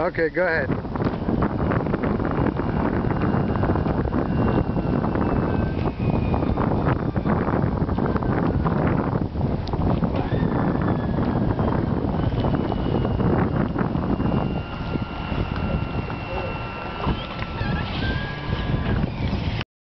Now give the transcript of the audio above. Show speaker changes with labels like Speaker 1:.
Speaker 1: Okay, go ahead.